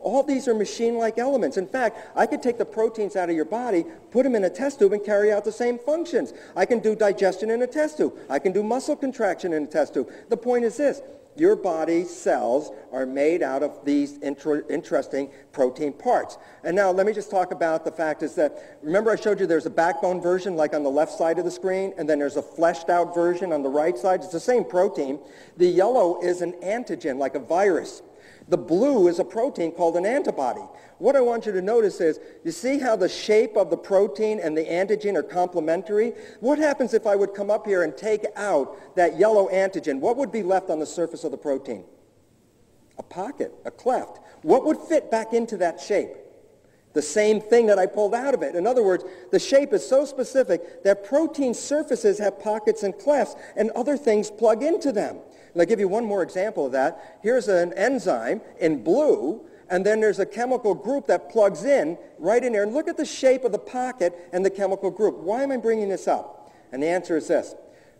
All these are machine-like elements. In fact, I could take the proteins out of your body, put them in a test tube, and carry out the same functions. I can do digestion in a test tube. I can do muscle contraction in a test tube. The point is this. Your body cells are made out of these interesting protein parts. And now let me just talk about the fact is that, remember I showed you there's a backbone version like on the left side of the screen, and then there's a fleshed out version on the right side. It's the same protein. The yellow is an antigen, like a virus. The blue is a protein called an antibody. What I want you to notice is, you see how the shape of the protein and the antigen are complementary? What happens if I would come up here and take out that yellow antigen? What would be left on the surface of the protein? A pocket, a cleft. What would fit back into that shape? The same thing that I pulled out of it. In other words, the shape is so specific that protein surfaces have pockets and clefts and other things plug into them. And I'll give you one more example of that. Here's an enzyme in blue, and then there's a chemical group that plugs in right in there. And look at the shape of the pocket and the chemical group. Why am I bringing this up? And the answer is this.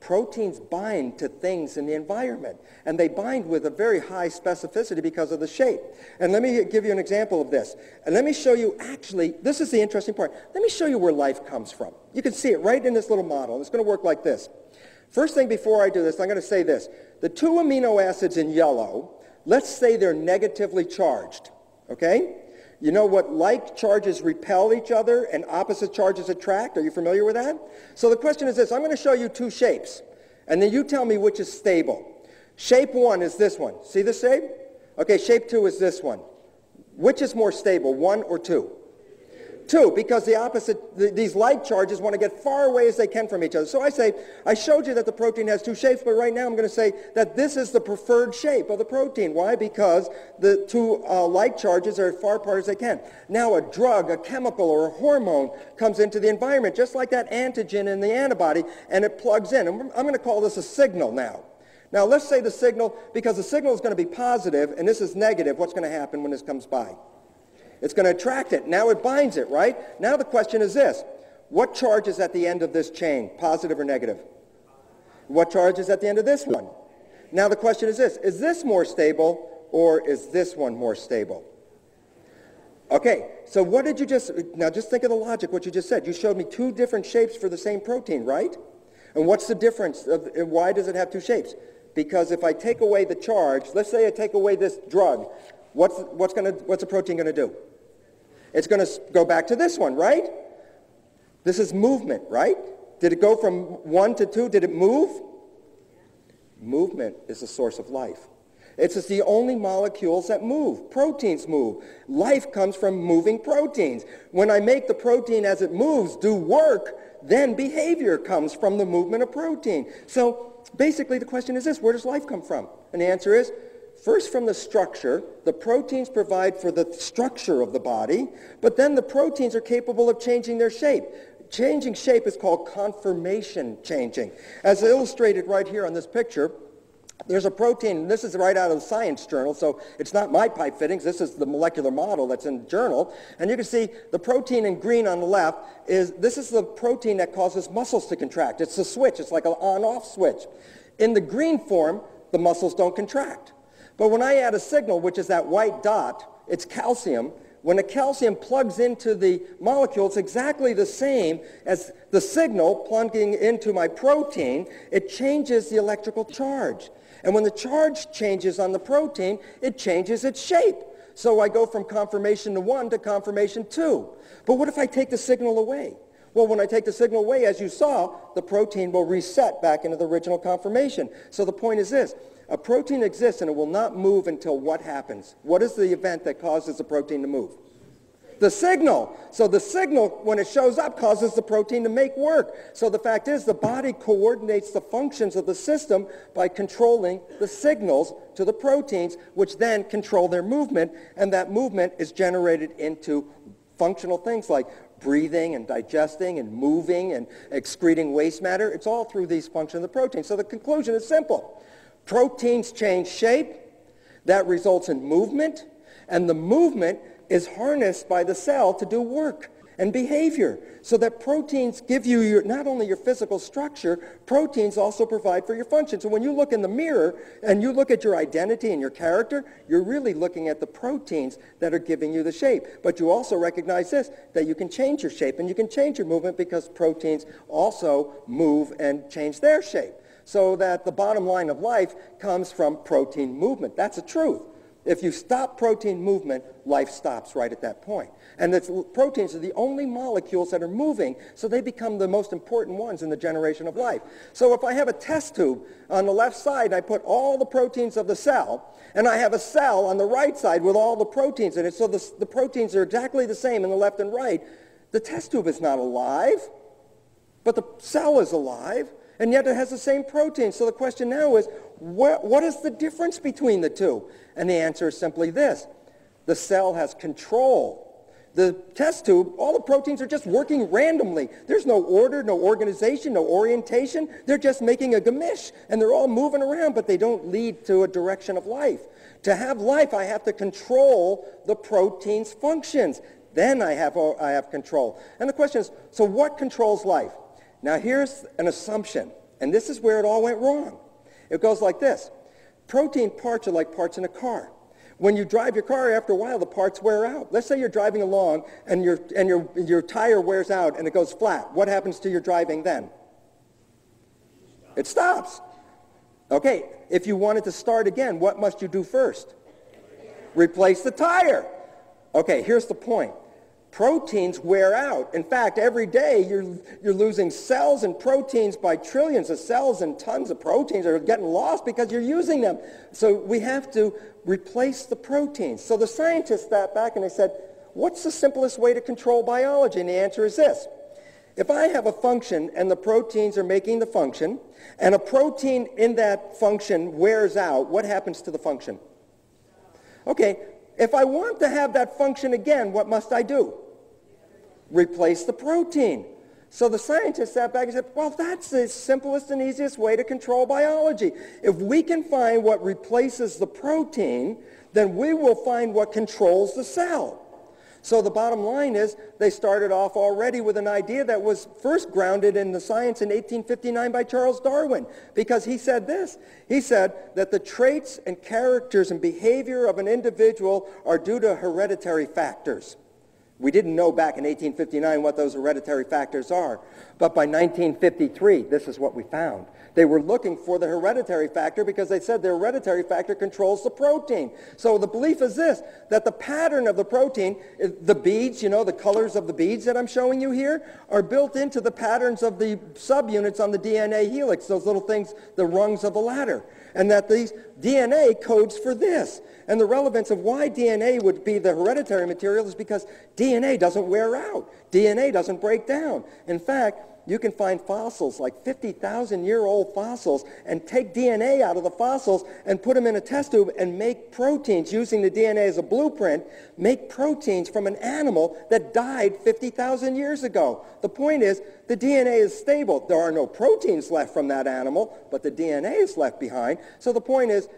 Proteins bind to things in the environment, and they bind with a very high specificity because of the shape. And let me give you an example of this. And let me show you, actually, this is the interesting part. Let me show you where life comes from. You can see it right in this little model. It's going to work like this. First thing before I do this, I'm going to say this. The two amino acids in yellow, let's say they're negatively charged, okay? You know what like charges repel each other and opposite charges attract? Are you familiar with that? So the question is this. I'm going to show you two shapes, and then you tell me which is stable. Shape one is this one. See the shape? Okay, shape two is this one. Which is more stable, one or two? Two, because the opposite, the, these like charges want to get far away as they can from each other. So I say, I showed you that the protein has two shapes, but right now I'm going to say that this is the preferred shape of the protein. Why? Because the two uh, like charges are as far apart as they can. Now a drug, a chemical, or a hormone comes into the environment, just like that antigen in the antibody, and it plugs in. And I'm going to call this a signal now. Now let's say the signal, because the signal is going to be positive, and this is negative, what's going to happen when this comes by? It's going to attract it. Now it binds it, right? Now the question is this. What charge is at the end of this chain, positive or negative? What charge is at the end of this one? Now the question is this. Is this more stable or is this one more stable? Okay, so what did you just, now just think of the logic, what you just said. You showed me two different shapes for the same protein, right? And what's the difference? Of, why does it have two shapes? Because if I take away the charge, let's say I take away this drug, what's, what's, gonna, what's the protein going to do? It's going to go back to this one, right? This is movement, right? Did it go from one to two? Did it move? Movement is the source of life. It's the only molecules that move. Proteins move. Life comes from moving proteins. When I make the protein as it moves do work, then behavior comes from the movement of protein. So basically the question is this, where does life come from? And the answer is First from the structure, the proteins provide for the structure of the body, but then the proteins are capable of changing their shape. Changing shape is called conformation changing. As illustrated right here on this picture, there's a protein, and this is right out of the science journal, so it's not my pipe fittings. This is the molecular model that's in the journal. And you can see the protein in green on the left is, this is the protein that causes muscles to contract. It's a switch. It's like an on-off switch. In the green form, the muscles don't contract. But when I add a signal, which is that white dot, it's calcium. When the calcium plugs into the molecule, it's exactly the same as the signal plugging into my protein. It changes the electrical charge. And when the charge changes on the protein, it changes its shape. So I go from conformation to 1 to conformation 2. But what if I take the signal away? Well, when I take the signal away, as you saw, the protein will reset back into the original conformation. So the point is this. A protein exists and it will not move until what happens? What is the event that causes the protein to move? The signal. So the signal, when it shows up, causes the protein to make work. So the fact is the body coordinates the functions of the system by controlling the signals to the proteins, which then control their movement, and that movement is generated into functional things like breathing and digesting and moving and excreting waste matter. It's all through these functions of the protein. So the conclusion is simple. Proteins change shape. That results in movement. And the movement is harnessed by the cell to do work. and behavior. So that proteins give you your, not only your physical structure, proteins also provide for your function. So when you look in the mirror and you look at your identity and your character, you're really looking at the proteins that are giving you the shape. But you also recognize this, that you can change your shape and you can change your movement because proteins also move and change their shape. So that the bottom line of life comes from protein movement. That's the truth. If you stop protein movement, life stops right at that point. And the proteins are the only molecules that are moving, so they become the most important ones in the generation of life. So if I have a test tube on the left side, I put all the proteins of the cell, and I have a cell on the right side with all the proteins in it, so the, the proteins are exactly the same in the left and right, the test tube is not alive, but the cell is alive, and yet it has the same protein. So the question now is, what, what is the difference between the two? And the answer is simply this. The cell has control. The test tube, all the proteins are just working randomly. There's no order, no organization, no orientation. They're just making a gamish, and they're all moving around, but they don't lead to a direction of life. To have life, I have to control the protein's functions. Then I have, I have control. And the question is, so what controls life? Now here's an assumption, and this is where it all went wrong. It goes like this. Protein parts are like parts in a car. When you drive your car, after a while, the parts wear out. Let's say you're driving along and, your, and your, your tire wears out and it goes flat. What happens to your driving then? It stops. Okay, if you wanted to start again, what must you do first? Replace the tire. Okay, here's the point proteins wear out. In fact, every day you're, you're losing cells and proteins by trillions of cells and tons of proteins are getting lost because you're using them. So we have to replace the proteins. So the scientists sat back and they said, what's the simplest way to control biology? And the answer is this. If I have a function and the proteins are making the function, and a protein in that function wears out, what happens to the function? Okay, if I want to have that function again, what must I do? Replace the protein. So the scientists sat back and said, well, that's the simplest and easiest way to control biology. If we can find what replaces the protein, then we will find what controls the cell. So the bottom line is they started off already with an idea that was first grounded in the science in 1859 by Charles Darwin because he said this. He said that the traits and characters and behavior of an individual are due to hereditary factors. We didn't know back in 1859 what those hereditary factors are. But by 1953, this is what we found. They were looking for the hereditary factor because they said the hereditary factor controls the protein. So the belief is this, that the pattern of the protein, the beads, you know, the colors of the beads that I'm showing you here, are built into the patterns of the subunits on the DNA helix, those little things, the rungs of the ladder. And that these DNA codes for this. And the relevance of why DNA would be the hereditary material is because DNA doesn't wear out. DNA doesn't break down. In fact, you can find fossils, like 50,000 year old fossils, and take DNA out of the fossils and put them in a test tube and make proteins using the DNA as a blueprint, make proteins from an animal that died 50,000 years ago. The point is, the DNA is stable. There are no proteins left from that animal, but the DNA is left behind. So the point is,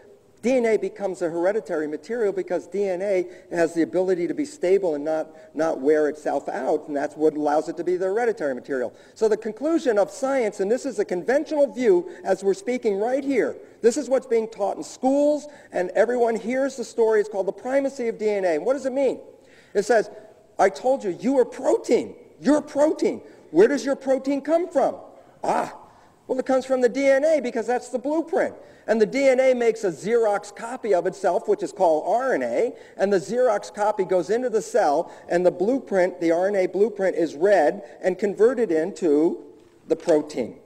DNA becomes a hereditary material because DNA has the ability to be stable and not, not wear itself out, and that's what allows it to be the hereditary material. So the conclusion of science, and this is a conventional view as we're speaking right here, this is what's being taught in schools, and everyone hears the story. It's called the primacy of DNA. What does it mean? It says, I told you, you are protein. You're protein. Where does your protein come from? Ah, well, it comes from the DNA because that's the blueprint. And the DNA makes a Xerox copy of itself, which is called RNA, and the Xerox copy goes into the cell, and the blueprint, the RNA blueprint, is read and converted into the protein.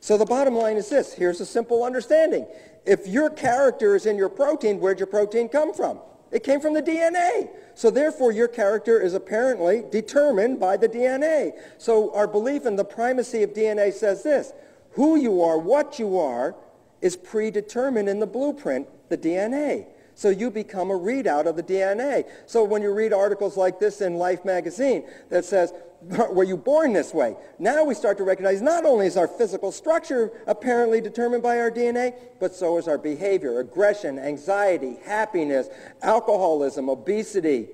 So the bottom line is this. Here's a simple understanding. If your character is in your protein, where'd your protein come from? It came from the DNA. So therefore, your character is apparently determined by the DNA. So our belief in the primacy of DNA says this. Who you are, what you are, is predetermined in the blueprint, the DNA. So you become a readout of the DNA. So when you read articles like this in Life magazine that says, were you born this way? Now we start to recognize not only is our physical structure apparently determined by our DNA, but so is our behavior, aggression, anxiety, happiness, alcoholism, obesity,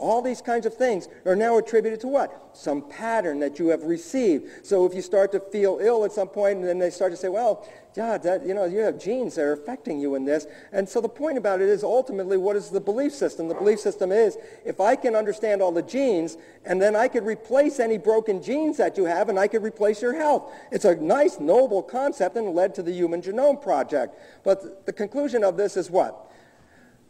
All these kinds of things are now attributed to what? Some pattern that you have received. So if you start to feel ill at some point and then they start to say, well, God, that, you know, you have genes that are affecting you in this. And so the point about it is ultimately what is the belief system? The belief system is if I can understand all the genes and then I could replace any broken genes that you have and I could replace your health. It's a nice, noble concept and led to the Human Genome Project. But the conclusion of this is what?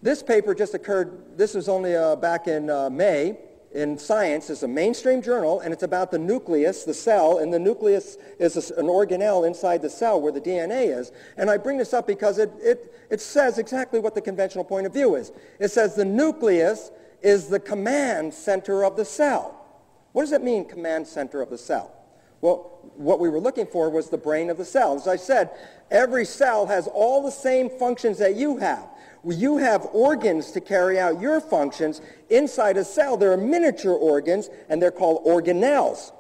This paper just occurred, this was only uh, back in uh, May in Science. It's a mainstream journal, and it's about the nucleus, the cell, and the nucleus is an organelle inside the cell where the DNA is. And I bring this up because it, it, it says exactly what the conventional point of view is. It says the nucleus is the command center of the cell. What does it mean, command center of the cell? Well, what we were looking for was the brain of the cell. As I said, every cell has all the same functions that you have you have organs to carry out your functions inside a cell. There are miniature organs, and they're called organelles.